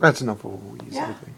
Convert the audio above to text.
That's enough of a wheeze, I Yeah. think.